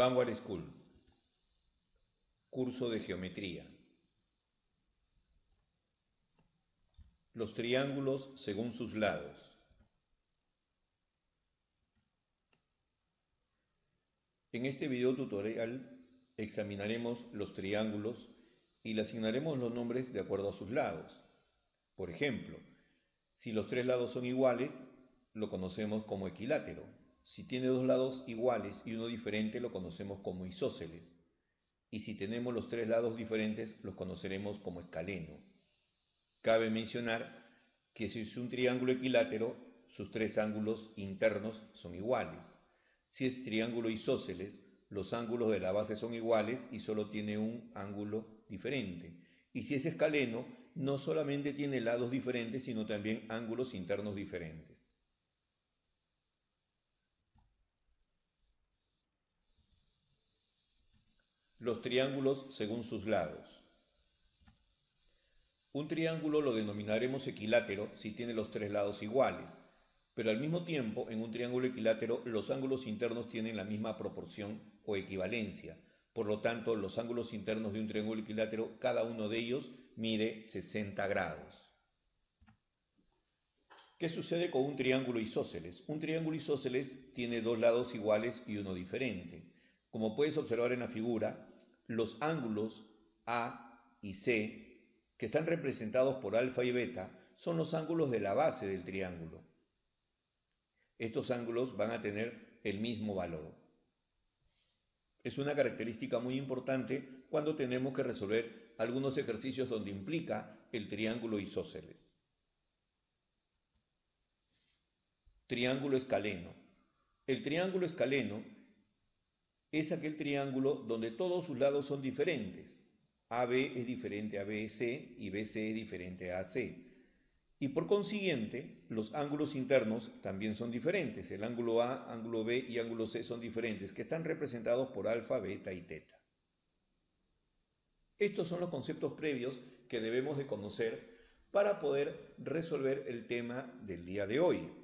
Vanguard School. Curso de Geometría. Los triángulos según sus lados. En este video tutorial examinaremos los triángulos y le asignaremos los nombres de acuerdo a sus lados. Por ejemplo, si los tres lados son iguales, lo conocemos como equilátero. Si tiene dos lados iguales y uno diferente, lo conocemos como isósceles. Y si tenemos los tres lados diferentes, los conoceremos como escaleno. Cabe mencionar que si es un triángulo equilátero, sus tres ángulos internos son iguales. Si es triángulo isósceles, los ángulos de la base son iguales y solo tiene un ángulo diferente. Y si es escaleno, no solamente tiene lados diferentes, sino también ángulos internos diferentes. Los triángulos según sus lados. Un triángulo lo denominaremos equilátero si tiene los tres lados iguales, pero al mismo tiempo en un triángulo equilátero los ángulos internos tienen la misma proporción o equivalencia. Por lo tanto, los ángulos internos de un triángulo equilátero, cada uno de ellos mide 60 grados. ¿Qué sucede con un triángulo isósceles? Un triángulo isósceles tiene dos lados iguales y uno diferente. Como puedes observar en la figura, los ángulos A y C, que están representados por alfa y beta, son los ángulos de la base del triángulo. Estos ángulos van a tener el mismo valor. Es una característica muy importante cuando tenemos que resolver algunos ejercicios donde implica el triángulo isósceles. Triángulo escaleno. El triángulo escaleno es aquel triángulo donde todos sus lados son diferentes. AB es diferente a BC y BC es diferente a AC. Y por consiguiente, los ángulos internos también son diferentes. El ángulo A, ángulo B y ángulo C son diferentes, que están representados por alfa, beta y teta. Estos son los conceptos previos que debemos de conocer para poder resolver el tema del día de hoy.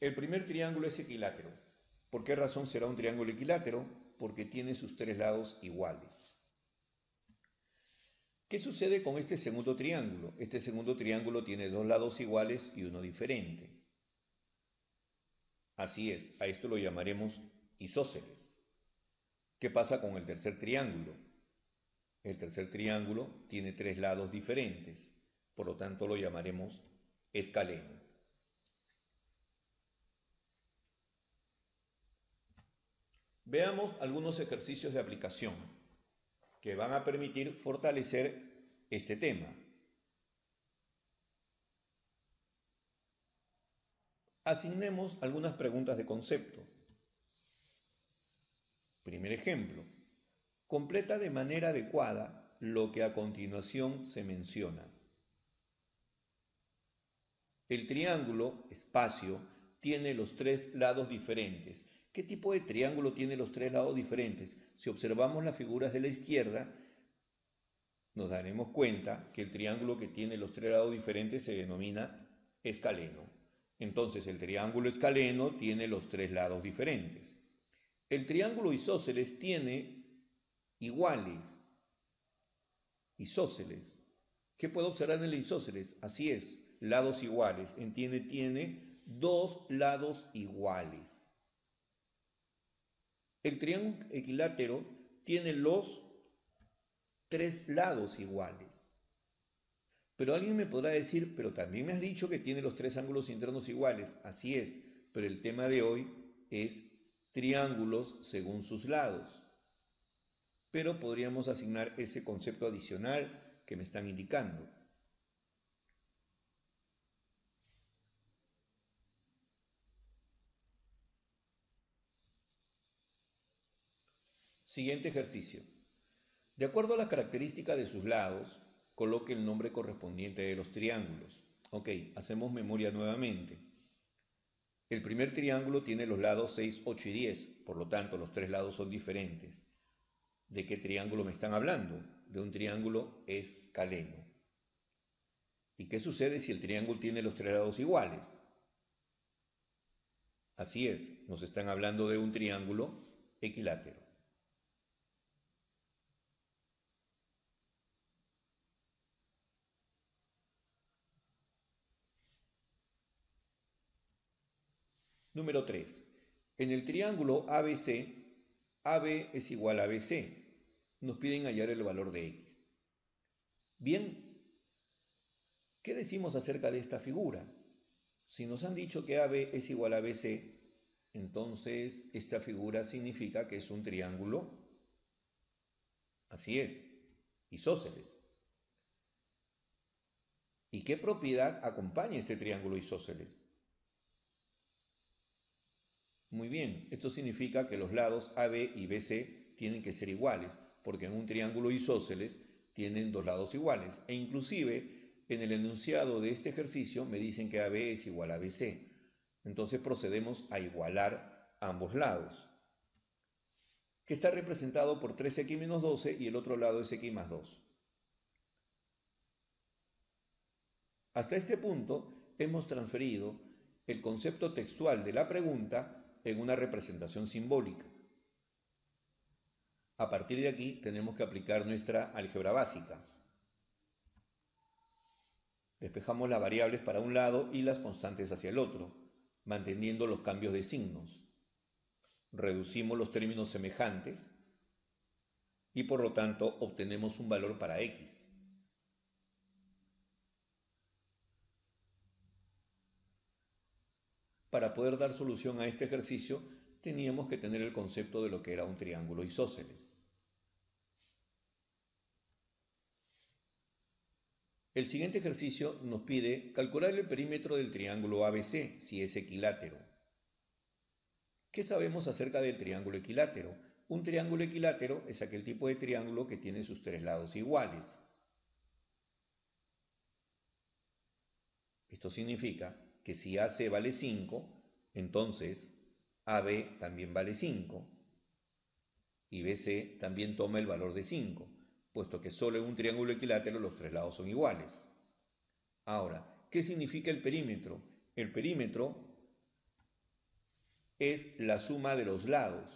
El primer triángulo es equilátero. ¿Por qué razón será un triángulo equilátero? Porque tiene sus tres lados iguales. ¿Qué sucede con este segundo triángulo? Este segundo triángulo tiene dos lados iguales y uno diferente. Así es, a esto lo llamaremos isósceles. ¿Qué pasa con el tercer triángulo? El tercer triángulo tiene tres lados diferentes, por lo tanto lo llamaremos escaleno. Veamos algunos ejercicios de aplicación que van a permitir fortalecer este tema. Asignemos algunas preguntas de concepto. Primer ejemplo. Completa de manera adecuada lo que a continuación se menciona. El triángulo, espacio, tiene los tres lados diferentes ¿Qué tipo de triángulo tiene los tres lados diferentes? Si observamos las figuras de la izquierda, nos daremos cuenta que el triángulo que tiene los tres lados diferentes se denomina escaleno. Entonces el triángulo escaleno tiene los tres lados diferentes. El triángulo isósceles tiene iguales isósceles. ¿Qué puedo observar en el isósceles? Así es, lados iguales. Entiende, tiene dos lados iguales. El triángulo equilátero tiene los tres lados iguales. Pero alguien me podrá decir, pero también me has dicho que tiene los tres ángulos internos iguales. Así es, pero el tema de hoy es triángulos según sus lados. Pero podríamos asignar ese concepto adicional que me están indicando. Siguiente ejercicio. De acuerdo a las características de sus lados, coloque el nombre correspondiente de los triángulos. Ok, hacemos memoria nuevamente. El primer triángulo tiene los lados 6, 8 y 10, por lo tanto los tres lados son diferentes. ¿De qué triángulo me están hablando? De un triángulo escaleno. ¿Y qué sucede si el triángulo tiene los tres lados iguales? Así es, nos están hablando de un triángulo equilátero. Número 3. En el triángulo ABC, AB es igual a BC. Nos piden hallar el valor de X. Bien, ¿qué decimos acerca de esta figura? Si nos han dicho que AB es igual a BC, entonces esta figura significa que es un triángulo. Así es, isósceles. ¿Y qué propiedad acompaña este triángulo isósceles? Muy bien, esto significa que los lados AB y BC tienen que ser iguales, porque en un triángulo isósceles tienen dos lados iguales. E inclusive en el enunciado de este ejercicio me dicen que AB es igual a BC. Entonces procedemos a igualar ambos lados, que está representado por 3x menos 12 y el otro lado es x más 2. Hasta este punto hemos transferido el concepto textual de la pregunta en una representación simbólica. A partir de aquí tenemos que aplicar nuestra álgebra básica. Despejamos las variables para un lado y las constantes hacia el otro, manteniendo los cambios de signos. Reducimos los términos semejantes y por lo tanto obtenemos un valor para x. Para poder dar solución a este ejercicio, teníamos que tener el concepto de lo que era un triángulo isósceles. El siguiente ejercicio nos pide calcular el perímetro del triángulo ABC, si es equilátero. ¿Qué sabemos acerca del triángulo equilátero? Un triángulo equilátero es aquel tipo de triángulo que tiene sus tres lados iguales. Esto significa que si AC vale 5, entonces AB también vale 5 y BC también toma el valor de 5, puesto que solo en un triángulo equilátero los tres lados son iguales. Ahora, ¿qué significa el perímetro? El perímetro es la suma de los lados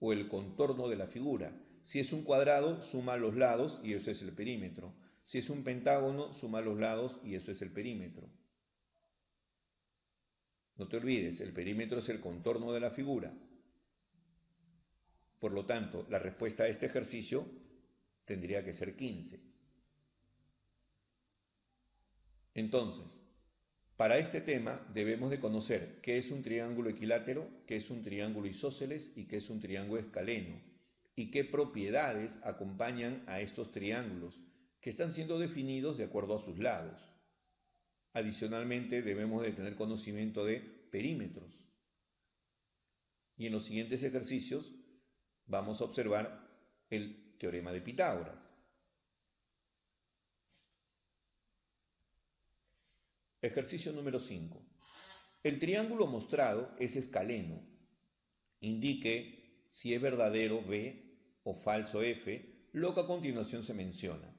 o el contorno de la figura. Si es un cuadrado, suma los lados y eso es el perímetro. Si es un pentágono, suma los lados y eso es el perímetro. No te olvides, el perímetro es el contorno de la figura. Por lo tanto, la respuesta a este ejercicio tendría que ser 15. Entonces, para este tema debemos de conocer qué es un triángulo equilátero, qué es un triángulo isósceles y qué es un triángulo escaleno, y qué propiedades acompañan a estos triángulos, que están siendo definidos de acuerdo a sus lados. Adicionalmente, debemos de tener conocimiento de perímetros. Y en los siguientes ejercicios vamos a observar el teorema de Pitágoras. Ejercicio número 5. El triángulo mostrado es escaleno. Indique si es verdadero B o falso F, lo que a continuación se menciona.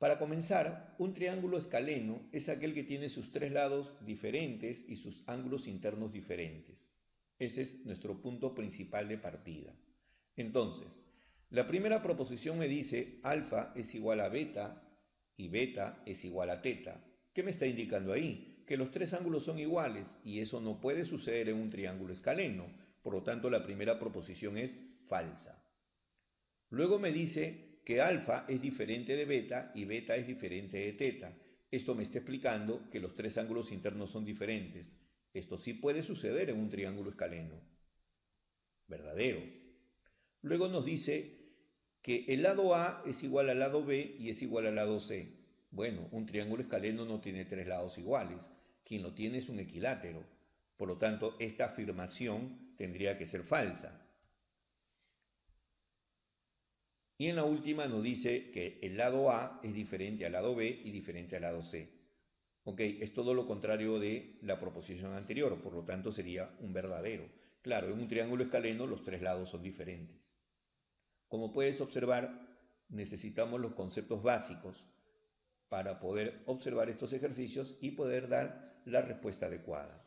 Para comenzar, un triángulo escaleno es aquel que tiene sus tres lados diferentes y sus ángulos internos diferentes. Ese es nuestro punto principal de partida. Entonces, la primera proposición me dice alfa es igual a beta y beta es igual a teta. ¿Qué me está indicando ahí? Que los tres ángulos son iguales y eso no puede suceder en un triángulo escaleno. Por lo tanto, la primera proposición es falsa. Luego me dice que alfa es diferente de beta y beta es diferente de teta. Esto me está explicando que los tres ángulos internos son diferentes. Esto sí puede suceder en un triángulo escaleno. Verdadero. Luego nos dice que el lado A es igual al lado B y es igual al lado C. Bueno, un triángulo escaleno no tiene tres lados iguales. Quien lo tiene es un equilátero. Por lo tanto, esta afirmación tendría que ser falsa. Y en la última nos dice que el lado A es diferente al lado B y diferente al lado C. Ok, es todo lo contrario de la proposición anterior, por lo tanto sería un verdadero. Claro, en un triángulo escaleno los tres lados son diferentes. Como puedes observar, necesitamos los conceptos básicos para poder observar estos ejercicios y poder dar la respuesta adecuada.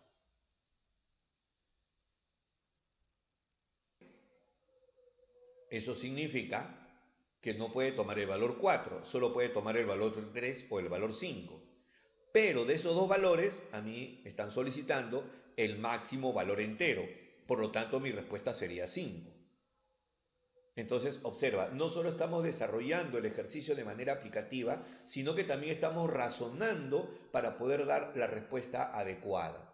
Eso significa que no puede tomar el valor 4, solo puede tomar el valor 3 o el valor 5. Pero de esos dos valores, a mí me están solicitando el máximo valor entero. Por lo tanto, mi respuesta sería 5. Entonces, observa, no solo estamos desarrollando el ejercicio de manera aplicativa, sino que también estamos razonando para poder dar la respuesta adecuada.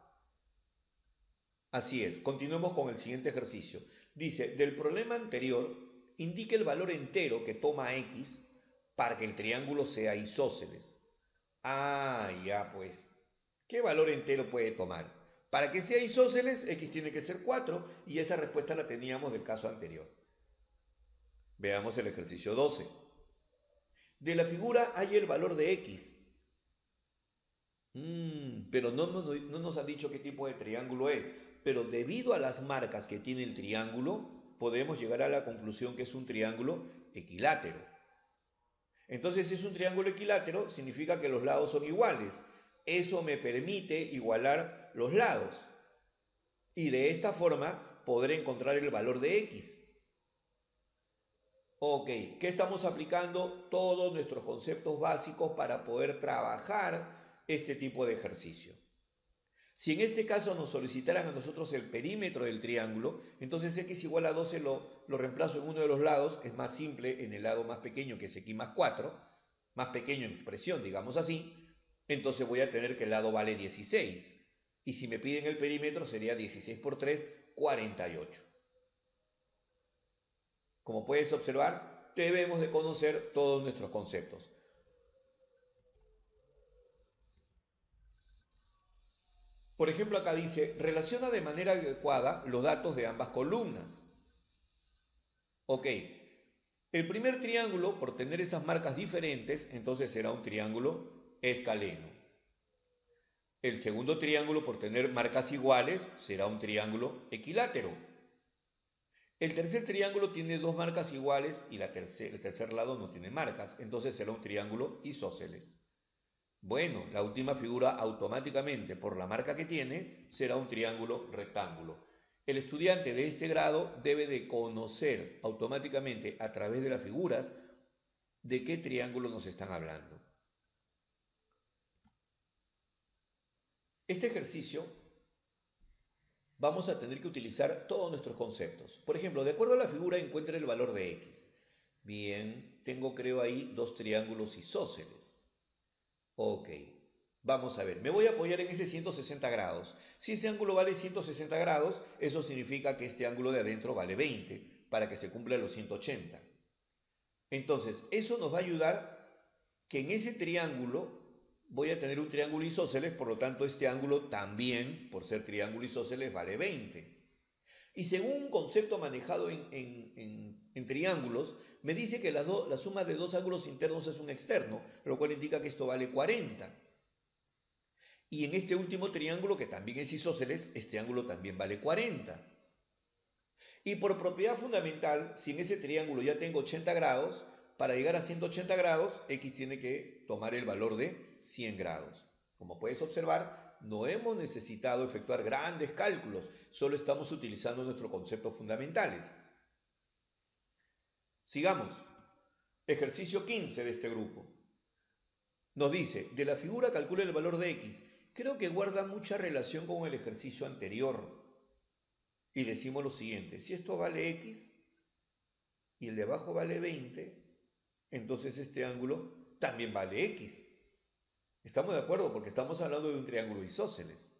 Así es, continuemos con el siguiente ejercicio. Dice, del problema anterior, indique el valor entero que toma x para que el triángulo sea isósceles. Ah, ya pues. ¿Qué valor entero puede tomar? Para que sea isósceles, x tiene que ser 4 y esa respuesta la teníamos del caso anterior. Veamos el ejercicio 12. De la figura hay el valor de x. Mm, pero no, no, no nos han dicho qué tipo de triángulo es. Pero debido a las marcas que tiene el triángulo, podemos llegar a la conclusión que es un triángulo equilátero. Entonces, si es un triángulo equilátero, significa que los lados son iguales. Eso me permite igualar los lados. Y de esta forma podré encontrar el valor de x. Ok, ¿qué estamos aplicando? Todos nuestros conceptos básicos para poder trabajar este tipo de ejercicio. Si en este caso nos solicitaran a nosotros el perímetro del triángulo, entonces x igual a 12 lo, lo reemplazo en uno de los lados, es más simple en el lado más pequeño que es x más 4, más pequeño en expresión, digamos así, entonces voy a tener que el lado vale 16. Y si me piden el perímetro sería 16 por 3, 48. Como puedes observar, debemos de conocer todos nuestros conceptos. Por ejemplo, acá dice, relaciona de manera adecuada los datos de ambas columnas. Ok, el primer triángulo, por tener esas marcas diferentes, entonces será un triángulo escaleno. El segundo triángulo, por tener marcas iguales, será un triángulo equilátero. El tercer triángulo tiene dos marcas iguales y el tercer lado no tiene marcas, entonces será un triángulo isósceles. Bueno, la última figura automáticamente por la marca que tiene será un triángulo rectángulo. El estudiante de este grado debe de conocer automáticamente a través de las figuras de qué triángulo nos están hablando. Este ejercicio vamos a tener que utilizar todos nuestros conceptos. Por ejemplo, de acuerdo a la figura encuentre el valor de x. Bien, tengo creo ahí dos triángulos isósceles. Ok, vamos a ver, me voy a apoyar en ese 160 grados. Si ese ángulo vale 160 grados, eso significa que este ángulo de adentro vale 20 para que se cumpla los 180. Entonces, eso nos va a ayudar que en ese triángulo voy a tener un triángulo isósceles, por lo tanto este ángulo también, por ser triángulo isósceles, vale 20. Y según un concepto manejado en, triángulos, me dice que la, la, suma de dos ángulos internos es un externo, lo cual indica que esto vale 40. Y en este último triángulo, que también es isósceles, este ángulo también vale 40. Y por propiedad fundamental, si en ese triángulo ya tengo 80 grados, para llegar a 180 grados, x tiene que tomar el valor de 100 grados. Como puedes observar, no hemos necesitado efectuar grandes cálculos, solo estamos utilizando nuestros conceptos fundamentales. Sigamos. Ejercicio 15 de este grupo. Nos dice, de la figura calcula el valor de x. Creo que guarda mucha relación con el ejercicio anterior. Y decimos lo siguiente, si esto vale x y el de abajo vale 20, entonces este ángulo también vale x. ¿Estamos de acuerdo? Porque estamos hablando de un triángulo isósceles.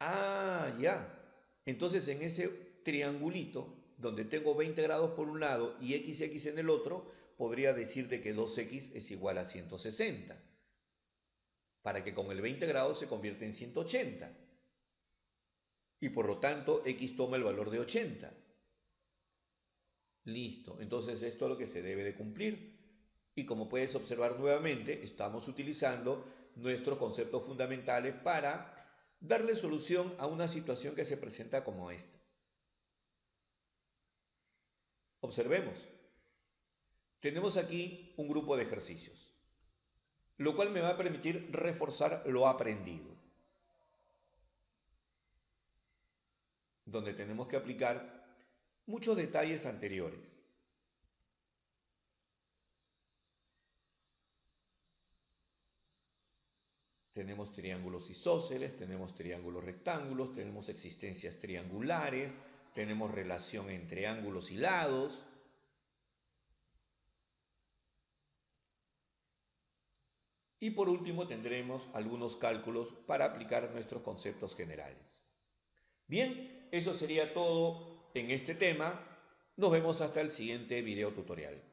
Ah, ya. Entonces en ese triangulito, donde tengo 20 grados por un lado y x, x en el otro, podría decirte que 2x es igual a 160. Para que con el 20 grados se convierta en 180. Y por lo tanto, x toma el valor de 80. Listo, entonces esto es lo que se debe de cumplir. Y como puedes observar nuevamente, estamos utilizando nuestros conceptos fundamentales para darle solución a una situación que se presenta como esta. Observemos, tenemos aquí un grupo de ejercicios, lo cual me va a permitir reforzar lo aprendido, donde tenemos que aplicar muchos detalles anteriores. Tenemos triángulos isósceles, tenemos triángulos rectángulos, tenemos existencias triangulares, tenemos relación entre ángulos y lados. Y por último tendremos algunos cálculos para aplicar nuestros conceptos generales. Bien, eso sería todo en este tema. Nos vemos hasta el siguiente video tutorial.